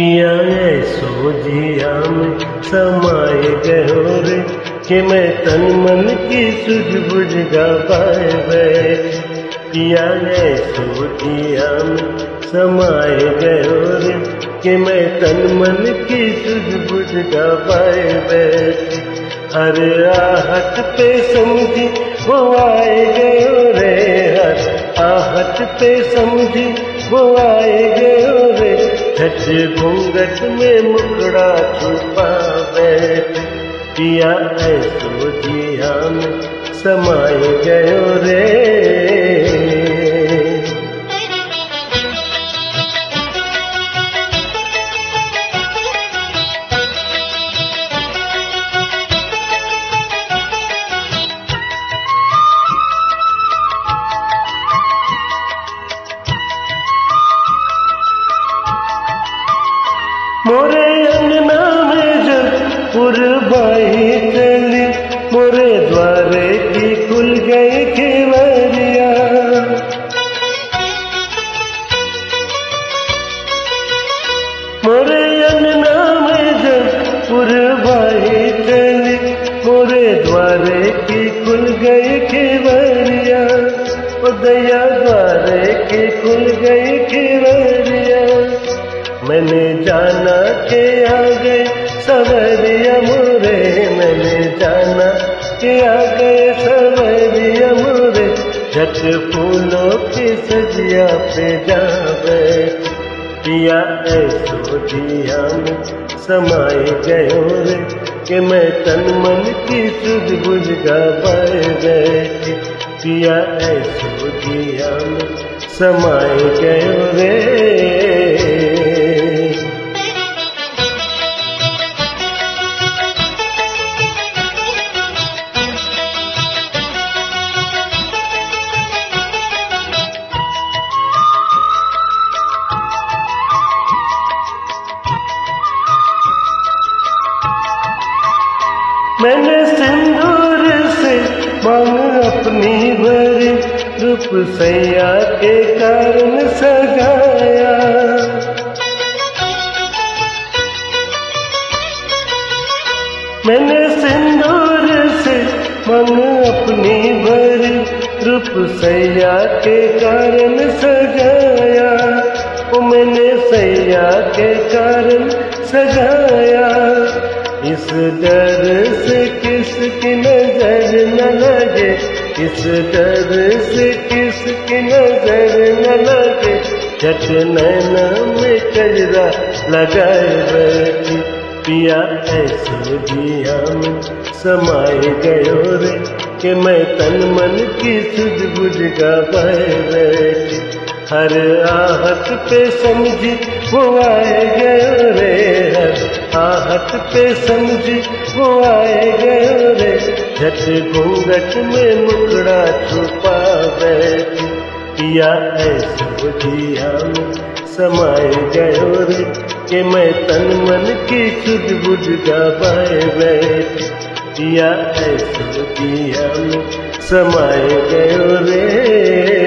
पिया सोझिया में समाए गयो रे कि मैं तन मन की सुझ बुझ गा पाए पिया सोझिया में समाए गयो रे कि मैं तन मन की सुझ बुझ गा पाए हर आहट पे समझी वो आए गयो रे हर आहट पे समझी वो आए रे झट घूंघट में मुकड़ा छुपा बैठ। ऐसो जिया में समाए गयो रे। द्वारे की खुल गई खेवरिया दया द्वारे की खुल गई खेवरिया। मैंने जाना के आ गए सवरिया मोरे, मैंने जाना के आ गए सवरिया मोरे। झट फूलों की सजिया पे जा बैठ पिया ऐसो दिया में समाए गयो रे कि मैं तन मन की सुध बुझ गा पाए बैठ पिया ऐसो दिया समाए गयो रे। मैंने सिंदूर से मांग अपनी भरी रूप सैया के कारण सजाया। मैंने सिंदूर से मांग अपनी भरी रूप सैया के कारण सजाया। वो मैंने सैया के कारण सजाया। इस डर से किसकी नज़र न लगे, इस डर से किसकी नज़र न लगे। झट नैना में कजरा लगाए बैठी, पिया ऐसे जिया में समाए गयो रे कि मैं तन मन की सुझ बुझ गा पाए बैठी। हर आहत पे समझी वो आए गयो रे हर आहट पे समझ, वो आए गयो रे। झट घूंघट में मुकड़ा छुपा बैठ। पिया ऐसो जिया में समाए गयो रे, के मैं तन मन की सुध बुझ गा पाए बैठी। पिया ऐसो जिया में समाए गयो रे।